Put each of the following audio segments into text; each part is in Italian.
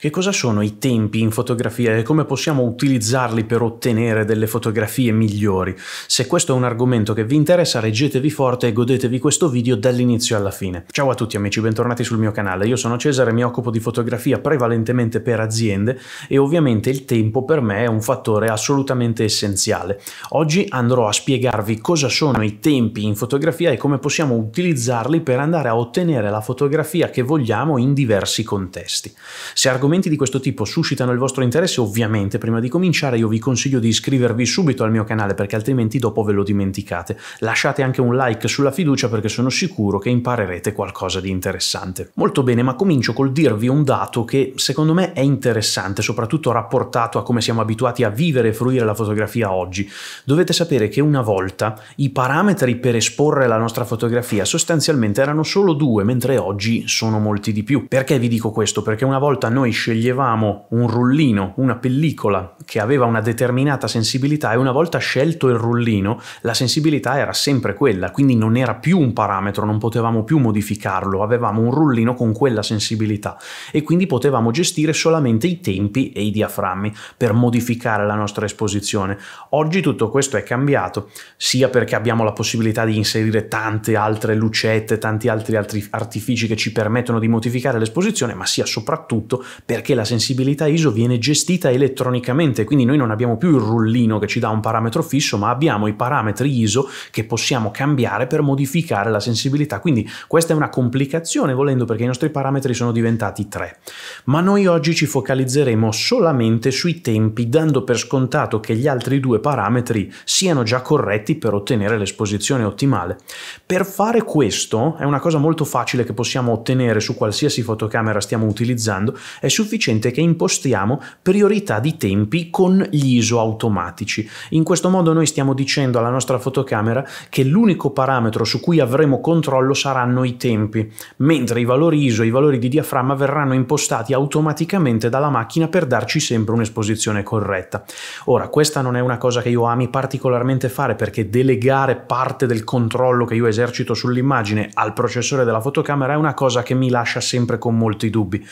Che cosa sono i tempi in fotografia e come possiamo utilizzarli per ottenere delle fotografie migliori? Se questo è un argomento che vi interessa, reggetevi forte e godetevi questo video dall'inizio alla fine. Ciao a tutti amici, bentornati sul mio canale. Io sono Cesare, mi occupo di fotografia prevalentemente per aziende e ovviamente il tempo per me è un fattore assolutamente essenziale. Oggi andrò a spiegarvi cosa sono i tempi in fotografia e come possiamo utilizzarli per andare a ottenere la fotografia che vogliamo in diversi contesti. Se argomenti di questo tipo suscitano il vostro interesse, ovviamente prima di cominciare io vi consiglio di iscrivervi subito al mio canale perché altrimenti dopo ve lo dimenticate. Lasciate anche un like sulla fiducia perché sono sicuro che imparerete qualcosa di interessante. Molto bene, ma comincio col dirvi un dato che secondo me è interessante, soprattutto rapportato a come siamo abituati a vivere e fruire la fotografia oggi. Dovete sapere che una volta i parametri per esporre la nostra fotografia sostanzialmente erano solo due, mentre oggi sono molti di più. Perché vi dico questo? Perché una volta noi sceglievamo un rullino, una pellicola che aveva una determinata sensibilità e una volta scelto il rullino la sensibilità era sempre quella, quindi non era più un parametro, non potevamo più modificarlo, avevamo un rullino con quella sensibilità e quindi potevamo gestire solamente i tempi e i diaframmi per modificare la nostra esposizione. Oggi tutto questo è cambiato, sia perché abbiamo la possibilità di inserire tante altre lucette, tanti altri, altri artifici che ci permettono di modificare l'esposizione, ma sia soprattutto perché la sensibilità ISO viene gestita elettronicamente, quindi noi non abbiamo più il rullino che ci dà un parametro fisso, ma abbiamo i parametri ISO che possiamo cambiare per modificare la sensibilità. Quindi questa è una complicazione volendo perché i nostri parametri sono diventati tre. Ma noi oggi ci focalizzeremo solamente sui tempi, dando per scontato che gli altri due parametri siano già corretti per ottenere l'esposizione ottimale. Per fare questo è una cosa molto facile che possiamo ottenere su qualsiasi fotocamera stiamo utilizzando, è sufficiente che impostiamo priorità di tempi con gli ISO automatici. In questo modo noi stiamo dicendo alla nostra fotocamera che l'unico parametro su cui avremo controllo saranno i tempi, mentre i valori ISO e i valori di diaframma verranno impostati automaticamente dalla macchina per darci sempre un'esposizione corretta. Ora, questa non è una cosa che io ami particolarmente fare perché delegare parte del controllo che io esercito sull'immagine al processore della fotocamera è una cosa che mi lascia sempre con molti dubbi.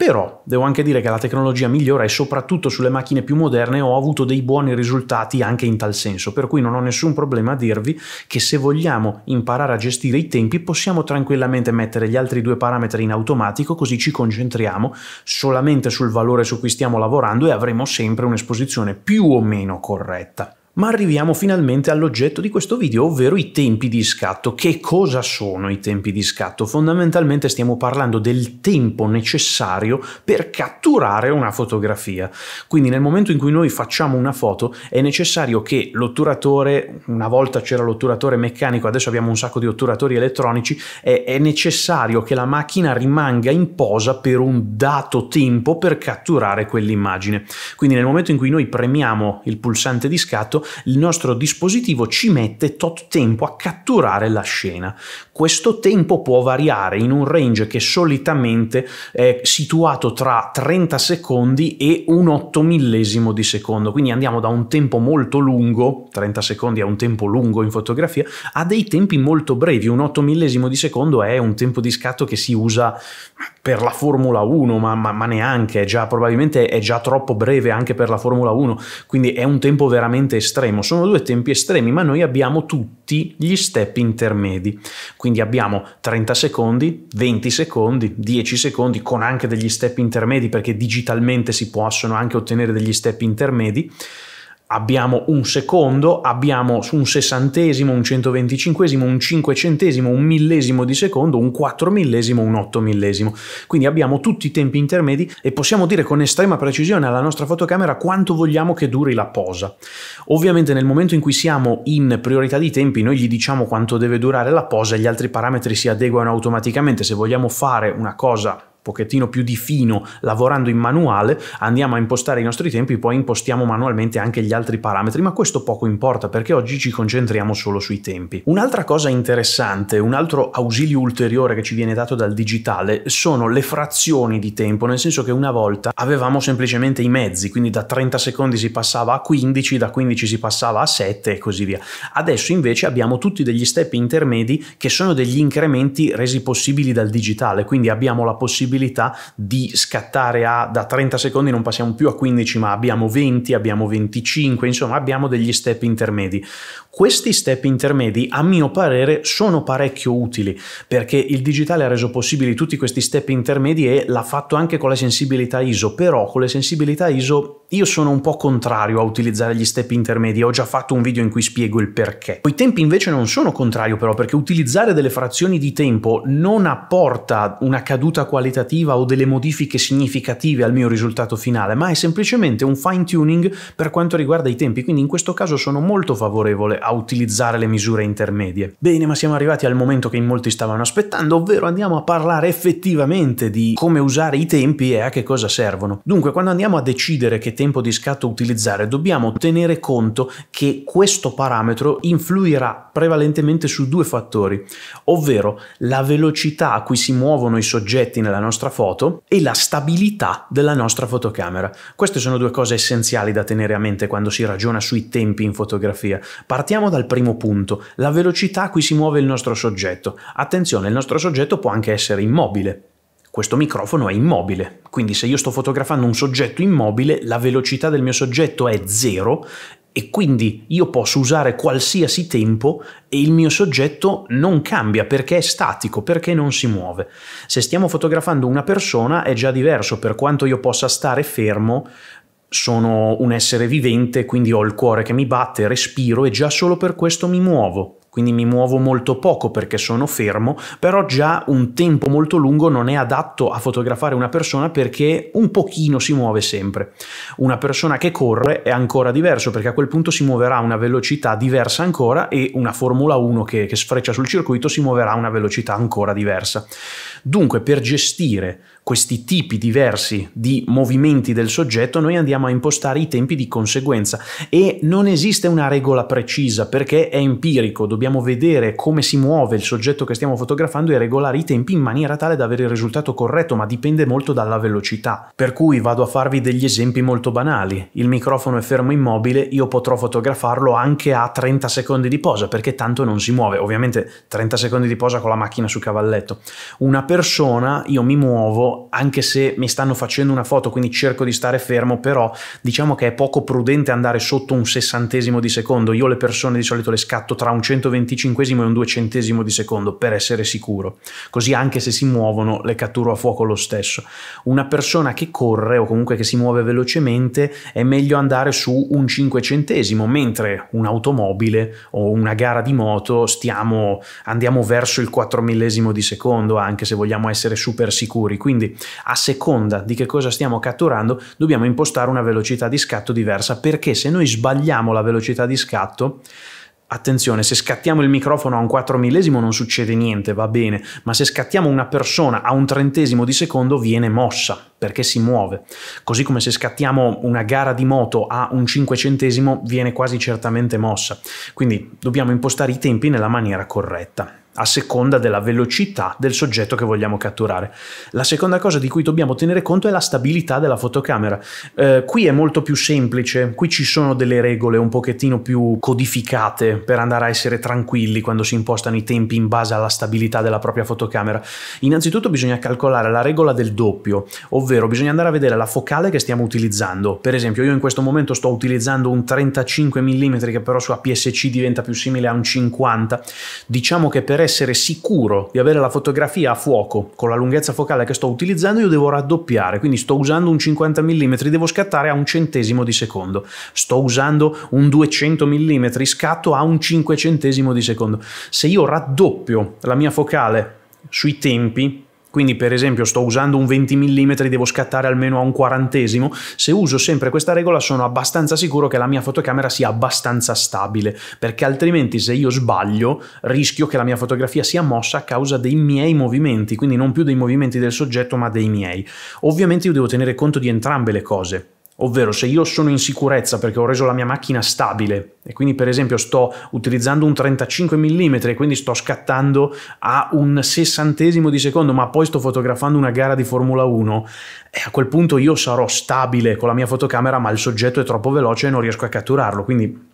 Però devo anche dire che la tecnologia migliora e soprattutto sulle macchine più moderne ho avuto dei buoni risultati anche in tal senso, per cui non ho nessun problema a dirvi che se vogliamo imparare a gestire i tempi possiamo tranquillamente mettere gli altri due parametri in automatico così ci concentriamo solamente sul valore su cui stiamo lavorando e avremo sempre un'esposizione più o meno corretta. Ma arriviamo finalmente all'oggetto di questo video, ovvero i tempi di scatto. Che cosa sono i tempi di scatto? Fondamentalmente stiamo parlando del tempo necessario per catturare una fotografia. Quindi nel momento in cui noi facciamo una foto è necessario che l'otturatore, una volta c'era l'otturatore meccanico, adesso abbiamo un sacco di otturatori elettronici, è, è necessario che la macchina rimanga in posa per un dato tempo per catturare quell'immagine. Quindi nel momento in cui noi premiamo il pulsante di scatto il nostro dispositivo ci mette tot tempo a catturare la scena. Questo tempo può variare in un range che solitamente è situato tra 30 secondi e un 8 millesimo di secondo, quindi andiamo da un tempo molto lungo, 30 secondi è un tempo lungo in fotografia, a dei tempi molto brevi, un 8 millesimo di secondo è un tempo di scatto che si usa per la Formula 1, ma, ma, ma neanche, è già, probabilmente è già troppo breve anche per la Formula 1, quindi è un tempo veramente estremo. Sono due tempi estremi, ma noi abbiamo tutti gli step intermedi. Quindi abbiamo 30 secondi, 20 secondi, 10 secondi, con anche degli step intermedi, perché digitalmente si possono anche ottenere degli step intermedi abbiamo un secondo, abbiamo un sessantesimo, un centoventicinquesimo, un cinquecentesimo, un millesimo di secondo, un quattro millesimo, un otto millesimo. Quindi abbiamo tutti i tempi intermedi e possiamo dire con estrema precisione alla nostra fotocamera quanto vogliamo che duri la posa. Ovviamente nel momento in cui siamo in priorità di tempi noi gli diciamo quanto deve durare la posa e gli altri parametri si adeguano automaticamente. Se vogliamo fare una cosa pochettino più di fino lavorando in manuale andiamo a impostare i nostri tempi poi impostiamo manualmente anche gli altri parametri ma questo poco importa perché oggi ci concentriamo solo sui tempi. Un'altra cosa interessante un altro ausilio ulteriore che ci viene dato dal digitale sono le frazioni di tempo nel senso che una volta avevamo semplicemente i mezzi quindi da 30 secondi si passava a 15 da 15 si passava a 7 e così via. Adesso invece abbiamo tutti degli step intermedi che sono degli incrementi resi possibili dal digitale quindi abbiamo la possibilità possibilità di scattare a da 30 secondi non passiamo più a 15 ma abbiamo 20, abbiamo 25, insomma abbiamo degli step intermedi. Questi step intermedi a mio parere sono parecchio utili perché il digitale ha reso possibili tutti questi step intermedi e l'ha fatto anche con le sensibilità ISO, però con le sensibilità ISO io sono un po' contrario a utilizzare gli step intermedi, ho già fatto un video in cui spiego il perché. I tempi invece non sono contrario però perché utilizzare delle frazioni di tempo non apporta una caduta qualitativa o delle modifiche significative al mio risultato finale, ma è semplicemente un fine tuning per quanto riguarda i tempi, quindi in questo caso sono molto favorevole a utilizzare le misure intermedie. Bene, ma siamo arrivati al momento che in molti stavano aspettando, ovvero andiamo a parlare effettivamente di come usare i tempi e a che cosa servono. Dunque, quando andiamo a decidere che tempo di scatto utilizzare, dobbiamo tenere conto che questo parametro influirà prevalentemente su due fattori, ovvero la velocità a cui si muovono i soggetti nella nostra foto e la stabilità della nostra fotocamera. Queste sono due cose essenziali da tenere a mente quando si ragiona sui tempi in fotografia. Partiamo dal primo punto, la velocità a cui si muove il nostro soggetto. Attenzione, il nostro soggetto può anche essere immobile, questo microfono è immobile, quindi se io sto fotografando un soggetto immobile, la velocità del mio soggetto è zero e quindi io posso usare qualsiasi tempo e il mio soggetto non cambia perché è statico, perché non si muove. Se stiamo fotografando una persona è già diverso, per quanto io possa stare fermo, sono un essere vivente, quindi ho il cuore che mi batte, respiro e già solo per questo mi muovo quindi mi muovo molto poco perché sono fermo, però già un tempo molto lungo non è adatto a fotografare una persona perché un pochino si muove sempre. Una persona che corre è ancora diverso perché a quel punto si muoverà a una velocità diversa ancora e una Formula 1 che, che sfreccia sul circuito si muoverà a una velocità ancora diversa. Dunque per gestire questi tipi diversi di movimenti del soggetto noi andiamo a impostare i tempi di conseguenza e non esiste una regola precisa perché è empirico, dobbiamo vedere come si muove il soggetto che stiamo fotografando e regolare i tempi in maniera tale da avere il risultato corretto, ma dipende molto dalla velocità. Per cui vado a farvi degli esempi molto banali. Il microfono è fermo immobile, io potrò fotografarlo anche a 30 secondi di posa perché tanto non si muove. Ovviamente 30 secondi di posa con la macchina su cavalletto. Una persona, io mi muovo anche se mi stanno facendo una foto, quindi cerco di stare fermo, però diciamo che è poco prudente andare sotto un sessantesimo di secondo. Io le persone di solito le scatto tra un 125 e un duecentesimo di secondo per essere sicuro. Così anche se si muovono le catturo a fuoco lo stesso. Una persona che corre o comunque che si muove velocemente è meglio andare su un cinquecentesimo, mentre un'automobile o una gara di moto stiamo, andiamo verso il 4 millesimo di secondo, anche se vogliamo essere super sicuri. Quindi a seconda di che cosa stiamo catturando dobbiamo impostare una velocità di scatto diversa perché se noi sbagliamo la velocità di scatto Attenzione, se scattiamo il microfono a un 4 millesimo non succede niente, va bene, ma se scattiamo una persona a un trentesimo di secondo viene mossa, perché si muove. Così come se scattiamo una gara di moto a un cinquecentesimo viene quasi certamente mossa. Quindi dobbiamo impostare i tempi nella maniera corretta a seconda della velocità del soggetto che vogliamo catturare. La seconda cosa di cui dobbiamo tenere conto è la stabilità della fotocamera. Eh, qui è molto più semplice, qui ci sono delle regole un pochettino più codificate per andare a essere tranquilli quando si impostano i tempi in base alla stabilità della propria fotocamera. Innanzitutto bisogna calcolare la regola del doppio, ovvero bisogna andare a vedere la focale che stiamo utilizzando. Per esempio io in questo momento sto utilizzando un 35 mm che però su APS-C diventa più simile a un 50. Diciamo che per essere sicuro di avere la fotografia a fuoco con la lunghezza focale che sto utilizzando io devo raddoppiare, quindi sto usando un 50 mm, devo scattare a un centesimo di secondo, sto usando un 200 mm, scatto a un cinquecentesimo di secondo. Se io raddoppio la mia focale sui tempi, quindi per esempio sto usando un 20 mm, devo scattare almeno a un quarantesimo, se uso sempre questa regola sono abbastanza sicuro che la mia fotocamera sia abbastanza stabile, perché altrimenti se io sbaglio rischio che la mia fotografia sia mossa a causa dei miei movimenti, quindi non più dei movimenti del soggetto ma dei miei. Ovviamente io devo tenere conto di entrambe le cose, Ovvero se io sono in sicurezza perché ho reso la mia macchina stabile e quindi per esempio sto utilizzando un 35 mm e quindi sto scattando a un sessantesimo di secondo ma poi sto fotografando una gara di Formula 1 e a quel punto io sarò stabile con la mia fotocamera ma il soggetto è troppo veloce e non riesco a catturarlo. Quindi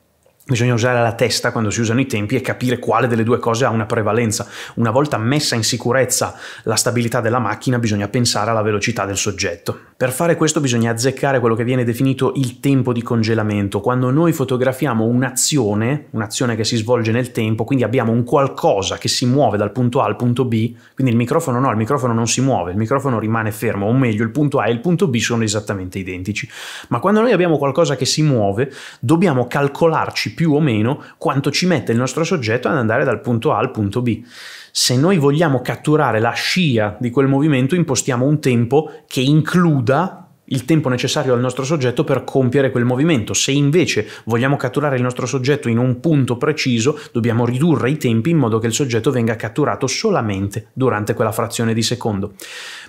Bisogna usare la testa quando si usano i tempi e capire quale delle due cose ha una prevalenza. Una volta messa in sicurezza la stabilità della macchina, bisogna pensare alla velocità del soggetto. Per fare questo bisogna azzeccare quello che viene definito il tempo di congelamento. Quando noi fotografiamo un'azione, un'azione che si svolge nel tempo, quindi abbiamo un qualcosa che si muove dal punto A al punto B, quindi il microfono no, il microfono non si muove, il microfono rimane fermo, o meglio il punto A e il punto B sono esattamente identici. Ma quando noi abbiamo qualcosa che si muove, dobbiamo calcolarci più o meno quanto ci mette il nostro soggetto ad andare dal punto A al punto B. Se noi vogliamo catturare la scia di quel movimento, impostiamo un tempo che includa il tempo necessario al nostro soggetto per compiere quel movimento. Se invece vogliamo catturare il nostro soggetto in un punto preciso, dobbiamo ridurre i tempi in modo che il soggetto venga catturato solamente durante quella frazione di secondo.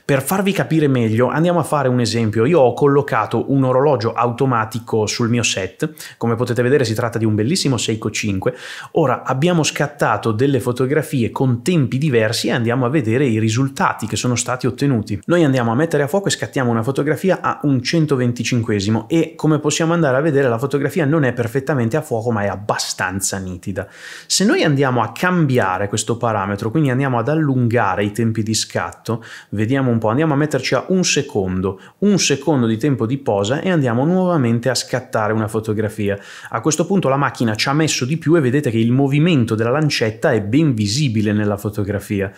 Per farvi capire meglio, andiamo a fare un esempio. Io ho collocato un orologio automatico sul mio set, come potete vedere si tratta di un bellissimo Seiko 5. Ora abbiamo scattato delle fotografie con tempi diversi e andiamo a vedere i risultati che sono stati ottenuti. Noi andiamo a mettere a fuoco e scattiamo una fotografia a un 125 e come possiamo andare a vedere la fotografia non è perfettamente a fuoco ma è abbastanza nitida. Se noi andiamo a cambiare questo parametro, quindi andiamo ad allungare i tempi di scatto, vediamo un po', andiamo a metterci a un secondo, un secondo di tempo di posa e andiamo nuovamente a scattare una fotografia. A questo punto la macchina ci ha messo di più e vedete che il movimento della lancetta è ben visibile nella fotografia.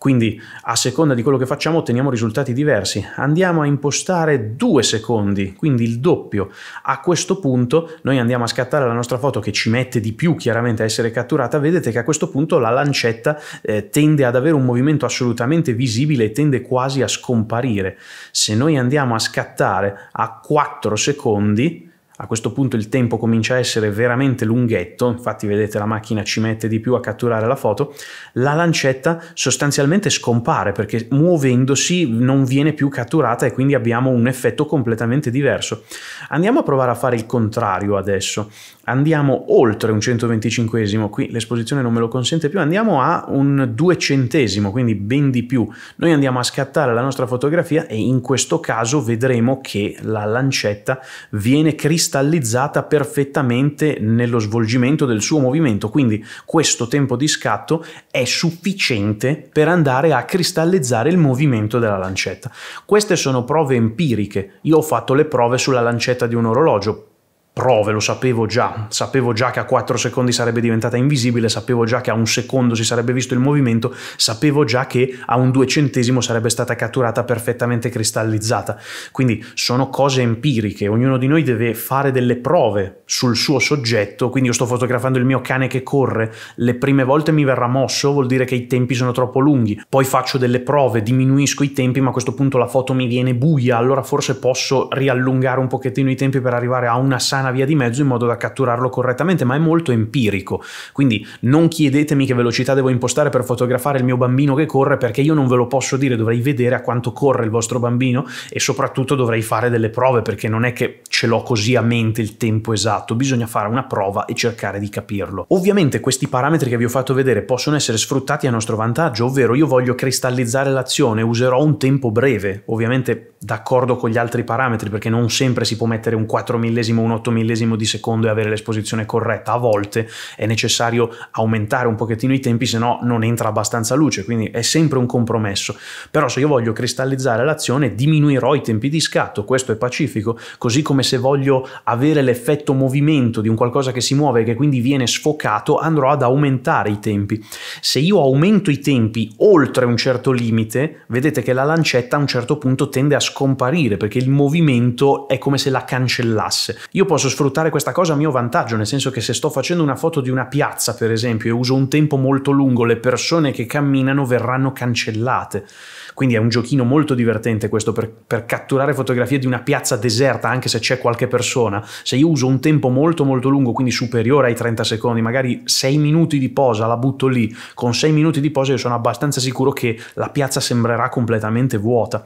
Quindi a seconda di quello che facciamo otteniamo risultati diversi. Andiamo a impostare due secondi, quindi il doppio. A questo punto noi andiamo a scattare la nostra foto che ci mette di più chiaramente a essere catturata. Vedete che a questo punto la lancetta eh, tende ad avere un movimento assolutamente visibile e tende quasi a scomparire. Se noi andiamo a scattare a 4 secondi, a questo punto il tempo comincia a essere veramente lunghetto, infatti vedete la macchina ci mette di più a catturare la foto, la lancetta sostanzialmente scompare perché muovendosi non viene più catturata e quindi abbiamo un effetto completamente diverso. Andiamo a provare a fare il contrario adesso, andiamo oltre un 125 qui l'esposizione non me lo consente più, andiamo a un 200 quindi ben di più. Noi andiamo a scattare la nostra fotografia e in questo caso vedremo che la lancetta viene cristallizzata cristallizzata perfettamente nello svolgimento del suo movimento, quindi questo tempo di scatto è sufficiente per andare a cristallizzare il movimento della lancetta. Queste sono prove empiriche, io ho fatto le prove sulla lancetta di un orologio, prove, lo sapevo già, sapevo già che a 4 secondi sarebbe diventata invisibile, sapevo già che a un secondo si sarebbe visto il movimento, sapevo già che a un duecentesimo sarebbe stata catturata perfettamente cristallizzata. Quindi sono cose empiriche, ognuno di noi deve fare delle prove sul suo soggetto, quindi io sto fotografando il mio cane che corre, le prime volte mi verrà mosso, vuol dire che i tempi sono troppo lunghi, poi faccio delle prove, diminuisco i tempi, ma a questo punto la foto mi viene buia, allora forse posso riallungare un pochettino i tempi per arrivare a una sana sana via di mezzo in modo da catturarlo correttamente, ma è molto empirico. Quindi non chiedetemi che velocità devo impostare per fotografare il mio bambino che corre, perché io non ve lo posso dire, dovrei vedere a quanto corre il vostro bambino e soprattutto dovrei fare delle prove, perché non è che ce l'ho così a mente il tempo esatto, bisogna fare una prova e cercare di capirlo. Ovviamente questi parametri che vi ho fatto vedere possono essere sfruttati a nostro vantaggio, ovvero io voglio cristallizzare l'azione, userò un tempo breve, ovviamente d'accordo con gli altri parametri, perché non sempre si può mettere un 4 millesimo, un 8 millesimo di secondo e avere l'esposizione corretta. A volte è necessario aumentare un pochettino i tempi, se no non entra abbastanza luce, quindi è sempre un compromesso. Però se io voglio cristallizzare l'azione, diminuirò i tempi di scatto, questo è pacifico, così come se voglio avere l'effetto movimento di un qualcosa che si muove e che quindi viene sfocato, andrò ad aumentare i tempi. Se io aumento i tempi oltre un certo limite, vedete che la lancetta a un certo punto tende a scomparire perché il movimento è come se la cancellasse. Io posso sfruttare questa cosa a mio vantaggio, nel senso che se sto facendo una foto di una piazza, per esempio, e uso un tempo molto lungo, le persone che camminano verranno cancellate. Quindi è un giochino molto divertente questo per, per, catturare fotografie di una piazza deserta, anche se c'è qualche persona. Se io uso un tempo molto molto lungo, quindi superiore ai 30 secondi, magari 6 minuti di posa, la butto lì, con 6 minuti di posa io sono abbastanza sicuro che la piazza sembrerà completamente vuota.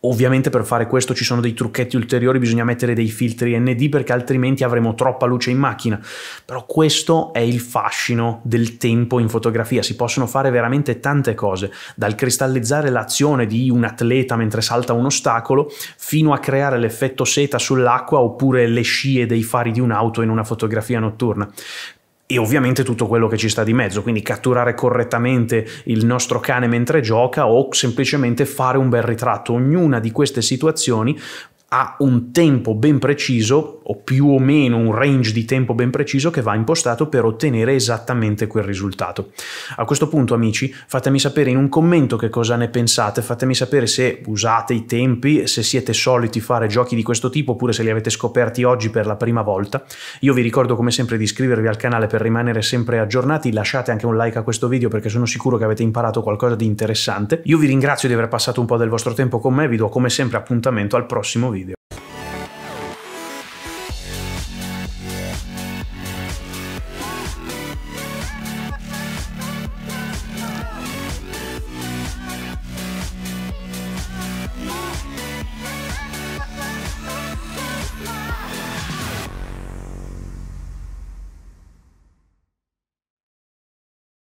Ovviamente per fare questo ci sono dei trucchetti ulteriori, bisogna mettere dei filtri ND perché altrimenti avremo troppa luce in macchina. Però questo è il fascino del tempo in fotografia, si possono fare veramente tante cose, dal cristallizzare l'azione di un atleta mentre salta un ostacolo, fino a creare l'effetto seta sull'acqua oppure le scie dei fari di un'auto in una fotografia notturna e ovviamente tutto quello che ci sta di mezzo, quindi catturare correttamente il nostro cane mentre gioca o semplicemente fare un bel ritratto. Ognuna di queste situazioni ha un tempo ben preciso o più o meno un range di tempo ben preciso che va impostato per ottenere esattamente quel risultato. A questo punto amici fatemi sapere in un commento che cosa ne pensate, fatemi sapere se usate i tempi, se siete soliti fare giochi di questo tipo oppure se li avete scoperti oggi per la prima volta. Io vi ricordo come sempre di iscrivervi al canale per rimanere sempre aggiornati, lasciate anche un like a questo video perché sono sicuro che avete imparato qualcosa di interessante. Io vi ringrazio di aver passato un po' del vostro tempo con me, vi do come sempre appuntamento al prossimo video